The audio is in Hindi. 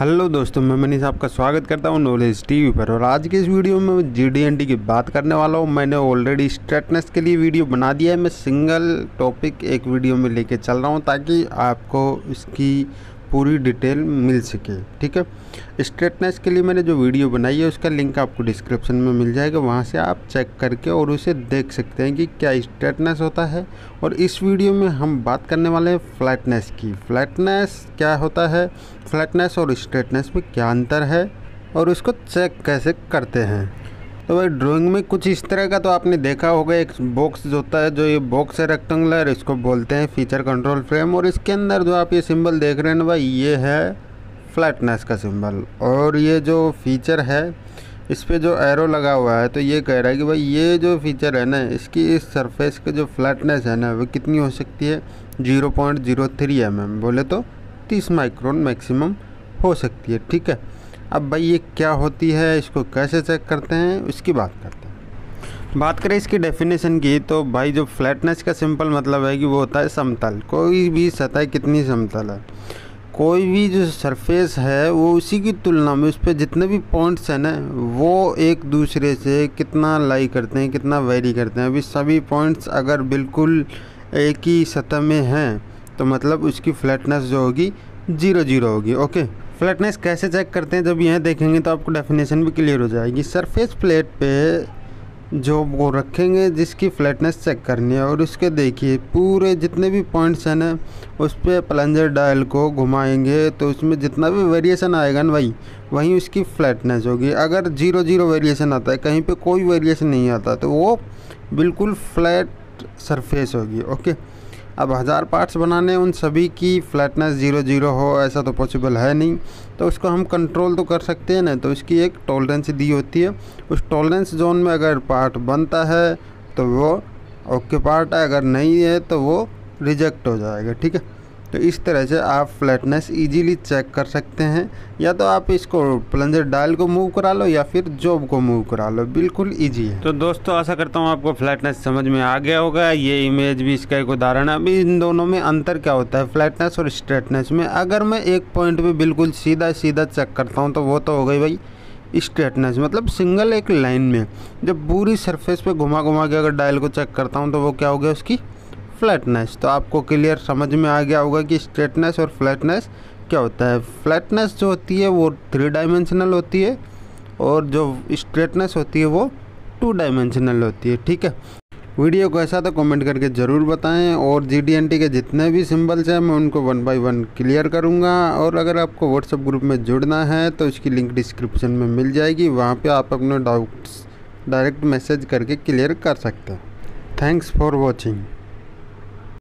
हेलो दोस्तों, मैं मनीष आपका स्वागत करता हूँ नॉलेज टीवी पर। और आज के इस वीडियो में मैं डी की बात करने वाला हूँ। मैंने ऑलरेडी स्ट्रेटनेस के लिए वीडियो बना दिया है। मैं सिंगल टॉपिक एक वीडियो में लेके चल रहा हूँ ताकि आपको इसकी पूरी डिटेल मिल सके, ठीक है? स्ट्रेटनेस के लिए मैंने जो वीडियो बनाई है, उसका लिंक आपको डिस्क्रिप्शन में मिल जाएगा, वहाँ से आप चेक करके और उसे देख सकते हैं कि क्या स्ट्रेटनेस होता है। और इस वीडियो में हम बात करने वाले हैं फ्लैटनेस की। फ्लैटनेस क्या होता है? फ्लैटनेस और स्ट्रेटनेस में क्या अंतर है? और उसको चेक कैसे करते हैं? तो भाई ड्राइंग में कुछ इस तरह का तो आपने देखा होगा, एक बॉक्स जो होता है, जो ये बॉक्स है रेक्टेंगुलर इसको बोलते हैं फीचर कंट्रोल फ्रेम और इसके अंदर जो आप ये सिंबल देख रहे हैं ना भाई, ये है फ्लैटनेस का सिंबल और ये जो फीचर है, इस पर जो एरो लगा हुआ है तो ये कह रहा है कि भाई, ये जो फीचर है ना, इसकी इस सरफेस के जो फ्लैटनेस है ना, वो कितनी हो सकती है? Zero point zero three M M बोले तो तीस माइक्रोन मैक्सिमम हो सकती है, ठीक है? अब भाई ये क्या होती है, इसको कैसे चेक करते हैं, उसकी बात करते हैं। बात करें इसकी डेफिनेशन की तो भाई जो फ्लैटनेस का सिंपल मतलब है कि वो होता है समतल। कोई भी सतह कितनी समतल है, कोई भी जो सरफेस है, वो उसी की तुलना में उस पर जितने भी पॉइंट्स हैं ना, वो एक दूसरे से कितना लाई करते हैं, कितना वेरी करते हैं। अभी सभी पॉइंट्स अगर बिल्कुल एक ही सतह में हैं तो मतलब उसकी फ्लैटनेस जो होगी ज़ीरो ज़ीरो होगी ओके फ्लैटनेस कैसे चेक करते हैं? जब यह देखेंगे तो आपको डेफिनेशन भी क्लियर हो जाएगी। सरफेस प्लेट पे जो वो रखेंगे, जिसकी फ्लैटनेस चेक करनी है, और उसके देखिए, पूरे जितने भी पॉइंट्स हैं ना, उस पर प्लंजर डायल को घुमाएँगे तो उसमें जितना भी वेरिएशन आएगा ना वही, वहीं उसकी फ्लैटनेस होगी। अगर ज़ीरो ज़ीरो वेरिएशन आता है, कहीं पे कोई वेरिएशन नहीं आता तो वो बिल्कुल फ्लैट सरफेस होगी ओके अब हज़ार पार्ट्स बनाने, उन सभी की फ्लैटनेस ज़ीरो ज़ीरो हो, ऐसा तो पॉसिबल है नहीं। तो उसको हम कंट्रोल तो कर सकते हैं ना तो इसकी एक टॉलरेंस दी होती है। उस टॉलरेंस जोन में अगर पार्ट बनता है तो वो ओके पार्ट है। अगर नहीं है तो वो रिजेक्ट हो जाएगा, ठीक है? तो इस तरह से आप फ्लैटनेस इजीली चेक कर सकते हैं। या तो आप इसको प्लंजर डायल को मूव करा लो या फिर जॉब को मूव करा लो। बिल्कुल इजी है। तो दोस्तों, आशा करता हूँ आपको फ्लैटनेस समझ में आ गया होगा। ये इमेज भी इसका एक उदाहरण है। अभी इन दोनों में अंतर क्या होता है? फ्लैटनेस और स्ट्रेटनेस में। अगर मैं एक पॉइंट पर बिल्कुल सीधा सीधा चेक करता हूँ तो वो तो हो गई भाई स्ट्रेटनेस मतलब सिंगल एक लाइन में, जब पूरी सरफेस पे घुमा घुमा के अगर डायल को चेक करता हूँ तो वो क्या हो गया उसकी? फ्लैटनेस तो आपको क्लियर समझ में आ गया होगा कि स्ट्रेटनेस और फ्लैटनेस क्या होता है। फ्लैटनेस जो होती है वो थ्री डायमेंशनल होती है और जो स्ट्रेटनेस होती है वो टू डायमेंशनल होती है, ठीक है? वीडियो को ऐसा तो कमेंट करके ज़रूर बताएँ और जीडीएनटी के जितने भी सिंबल्स हैं मैं उनको वन बाय वन क्लियर करूँगा और अगर आपको व्हाट्सएप ग्रुप में जुड़ना है तो उसकी लिंक डिस्क्रिप्शन में मिल जाएगी, वहाँ पे आप अपने डाउट्स डायरेक्ट मैसेज करके क्लियर कर सकते हैं। Thanks for watching